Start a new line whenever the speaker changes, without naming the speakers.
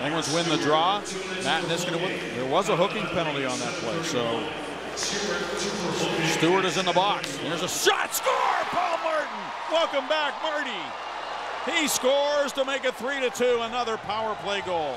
Penguins win the draw. Matt Niskanen, there was a hooking penalty on that play, so Stuart is in the box. There's a shot, score, Paul Martin. Welcome back, Marty. He scores to make it three to two, another power play goal.